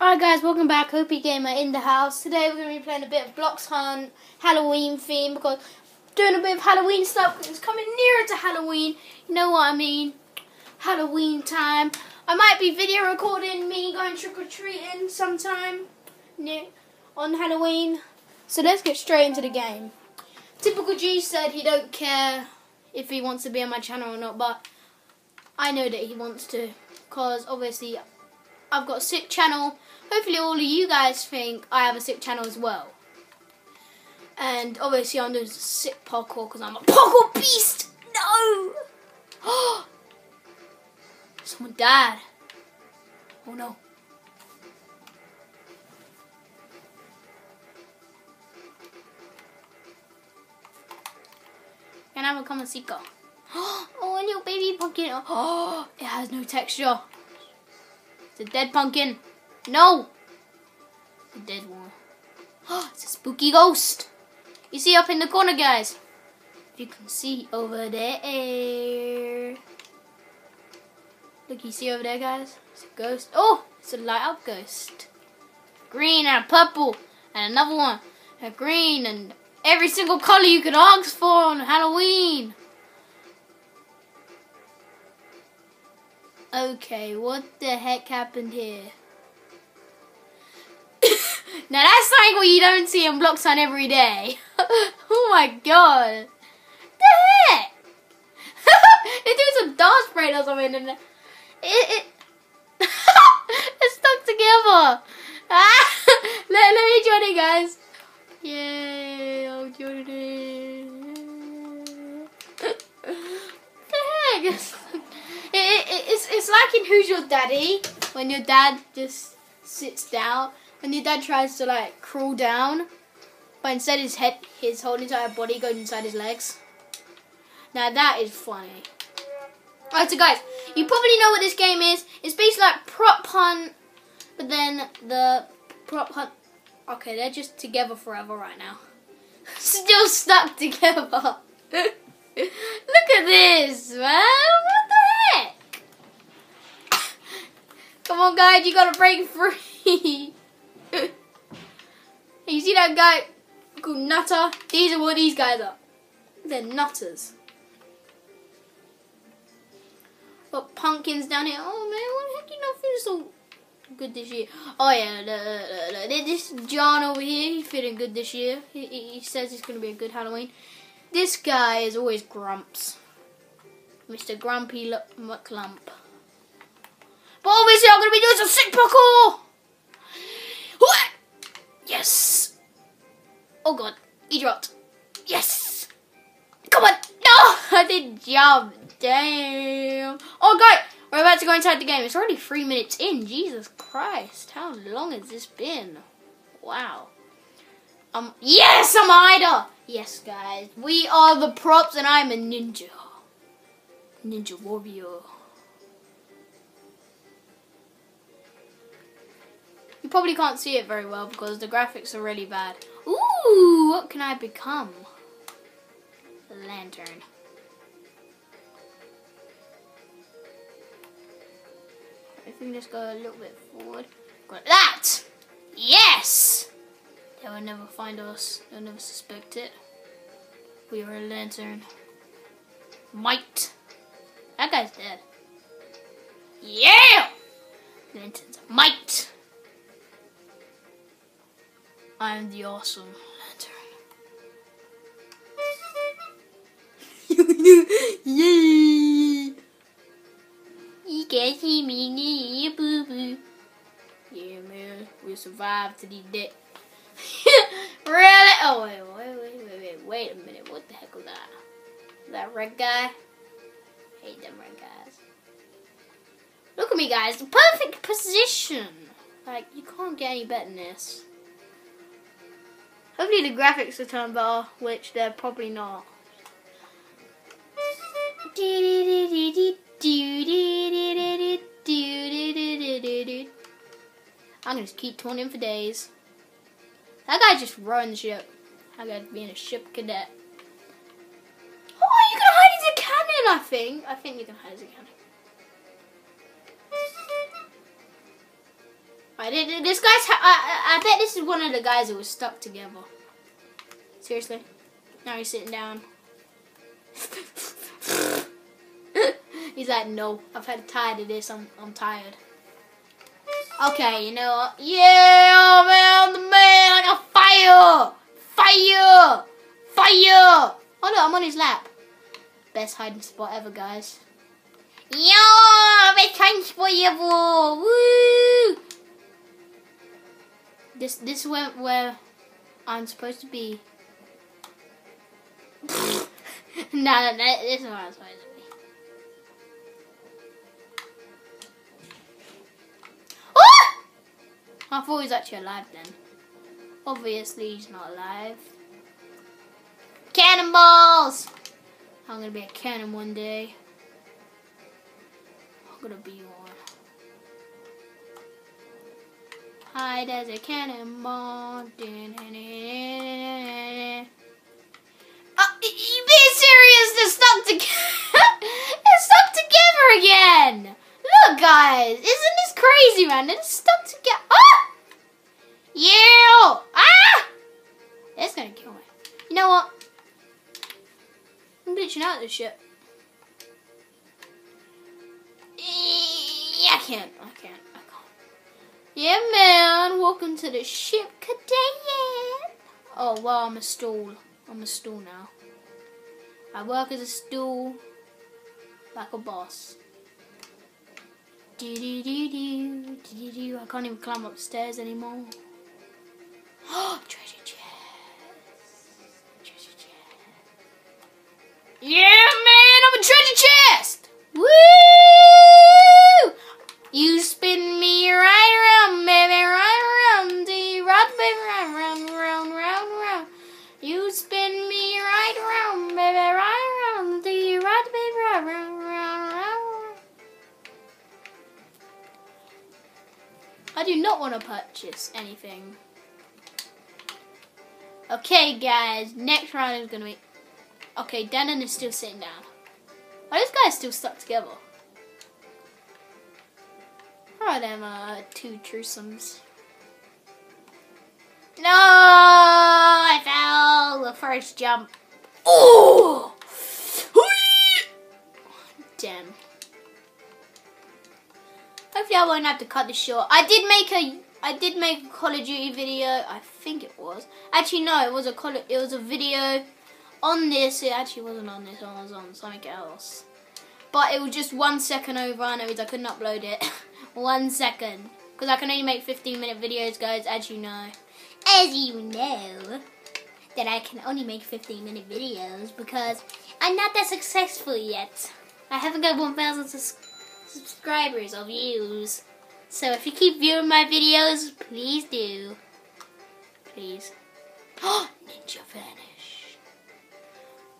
Alright guys, welcome back. OPGamer in the house. Today we're going to be playing a bit of Blox Hunt, Halloween theme, because doing a bit of Halloween stuff because it's coming nearer to Halloween. You know what I mean? Halloween time. I might be video recording me going trick-or-treating sometime on Halloween. So let's get straight into the game. Typical G said he don't care if he wants to be on my channel or not, but I know that he wants to because obviously I've got a sick channel. Hopefully all of you guys think I have a sick channel as well. And obviously I'm doing sick parkour because I'm a parkour beast. No! Someone died. Oh no. Can I become a seeker? Oh, a little baby pumpkin. Oh, it has no texture. It's a dead pumpkin. No! The dead one. Oh, it's a spooky ghost. You see up in the corner, guys. You can see over there. Look, you see over there, guys? It's a ghost. Oh, it's a light up ghost. Green and purple. And another one. A green and every single color you could ask for on Halloween. Okay, what the heck happened here? Now that's something what you don't see in Blox Hunt every day. oh my god. The heck? They're doing some dance parade or something and it, it it's stuck together. Ah, let, let me join it guys. Yay, I'm joining it. the heck? It, it, it's, it's like in Who's Your Daddy when your dad just sits down when your dad tries to like crawl down but instead his head his whole entire body goes inside his legs. Now that is funny. Alright so guys, you probably know what this game is. It's basically like prop hunt but then the prop hunt okay they're just together forever right now. Still stuck together. Look at this man. What the heck? Come on, guys, you gotta break free. You see that guy called Nutter? These are what these guys are. They're nutters. Got pumpkins down here. Oh man, what the heck you not feeling so good this year? Oh yeah, look, look, look. this John over here, he's feeling good this year. He, he says it's gonna be a good Halloween. This guy is always grumps. Mr. Grumpy McClump. But obviously I'm going to be doing some sick parkour! Yes! Oh god, he dropped. Yes! Come on! No! I did jump. Damn. Oh god, we're about to go inside the game. It's already three minutes in. Jesus Christ. How long has this been? Wow. Um, yes, I'm Ida! Yes, guys. We are the props and I'm a ninja. Ninja warrior. You probably can't see it very well because the graphics are really bad. Ooh, what can I become? Lantern. I think just go a little bit forward. Got that! Yes! They will never find us. They'll never suspect it. We are a lantern. Might. That guy's dead. Yeah! Lantern's might. I am the awesome lantern. Yay! You can see me, yeah, boo boo. Yeah, man, we survived to the dead. really? Oh, wait, wait, wait, wait, wait, wait a minute. What the heck was that? That red guy? hate them red guys. Look at me, guys. The perfect position. Like, you can't get any better than this. Hopefully the graphics are turned better, which they're probably not. I'm gonna keep tuning for days. That guy just run the ship. I gotta be in a ship cadet. Oh, you can hide as a cannon, I think. I think you can hide as a cannon. This guy's. I, I, bet this is one of the guys that was stuck together. Seriously. Now he's sitting down. he's like, no, I've had tired of this. I'm, I'm tired. Okay, you know what? Yeah, man, the man. I got fire, fire, fire. Oh look, I'm on his lap. Best hiding spot ever, guys. Yo, best hiding spot ever. Woo! This this went where I'm supposed to be. no, no, no, this is where I'm supposed to be. Ah! I thought he was actually alive then. Obviously, he's not alive. Cannonballs! I'm gonna be a cannon one day. I'm gonna be one. Hide as a cannonball. Oh, you being serious? They're stuck together. They're stuck together again. Look, guys. Isn't this crazy, man? They're stuck together. Ah! Yeah! Ah! It's gonna kill me. You know what? I'm glitching out this ship. Yeah. I can't. Yeah, man. Welcome to the ship, cadet. Oh, well, I'm a stool. I'm a stool now. I work as a stool, like a boss. Do do do do do do. I can't even climb upstairs anymore. Oh, treasure chest. Treasure chest. Yeah, man, I'm a treasure chest. I do not want to purchase anything. Okay, guys, next round is gonna be. Okay, Denon is still sitting down. Why are these guys still stuck together? Alright, them uh, two truesomes. No, I fell the first jump. Oh, Hopefully, I won't have to cut this short. I did make a I did make a Call of Duty video. I think it was. Actually, no, it was a Call. It was a video on this. It actually wasn't on this. It was on something else. But it was just one second over, I know I couldn't upload it. one second, because I can only make 15 minute videos, guys. As you know, as you know, that I can only make 15 minute videos because I'm not that successful yet. I haven't got 1,000 sus subscribers or views. So if you keep viewing my videos, please do. Please. Oh, Ninja Vanish.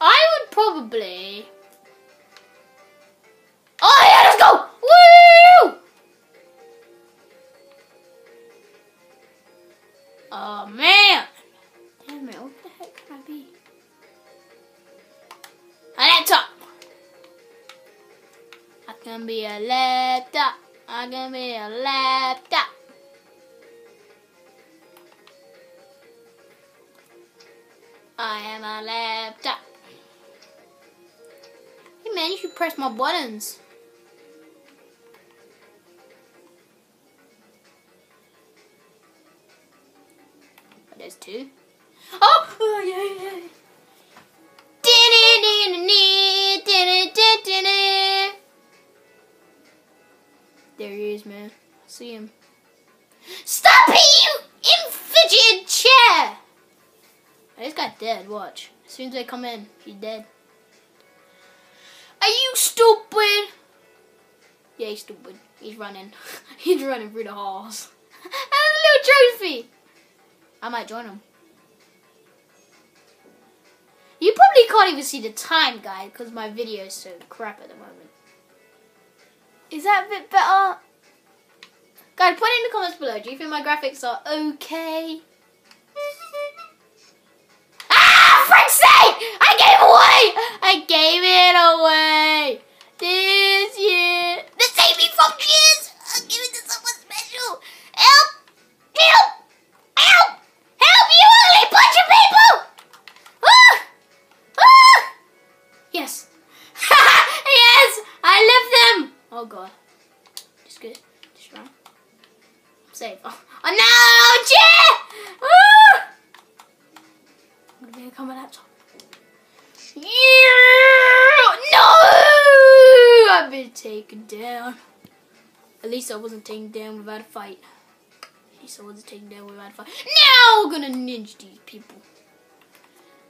I would probably... be a laptop. I can be a laptop. I am a laptop. Hey man, you should press my buttons. There's two. Oh, oh yeah, yeah. There he is, man. See him. Stop it, you infidget chair! I just got dead, watch. As soon as I come in, he's dead. Are you stupid? Yeah, he's stupid. He's running. he's running through the halls. and a little trophy! I might join him. You probably can't even see the time, guys, because my video is so crap at the moment. Is that a bit better? Guys, put it in the comments below. Do you think my graphics are okay? ah, frick's sake! I gave away! I gave it away! Taken down. At least I wasn't taken down without a fight. At least I wasn't taken down without a fight. Now we're gonna ninja these people.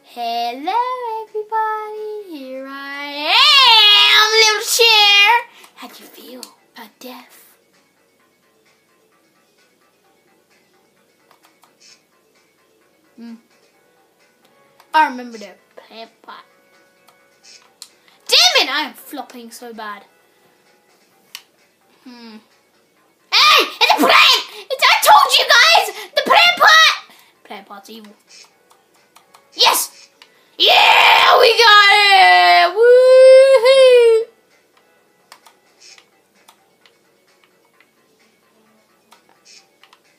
Hello, everybody. Here I am, little chair. How'd you feel about death? Hmm. I remember the plant pot. Damn it! I am flopping so bad. Hmm. Hey! It's a plant! It's, I told you guys! The plant pot! Plant pot's evil. Yes! Yeah! We got it! Woohoo!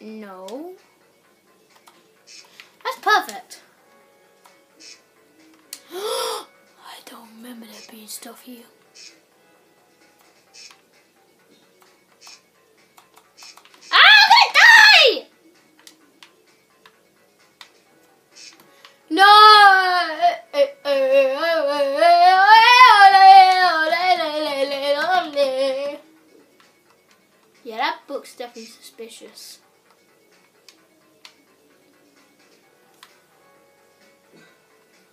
No. That's perfect. I don't remember there being stuff here. Suspicious.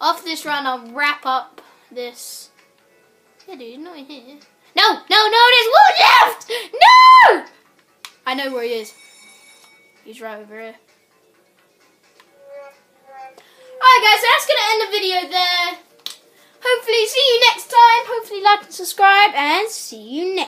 After this round, I'll wrap up this. Yeah, dude, not in here. No, no, no, there's one left! No! I know where he is. He's right over here. Alright guys, so that's going to end the video there. Hopefully see you next time. Hopefully like and subscribe and see you next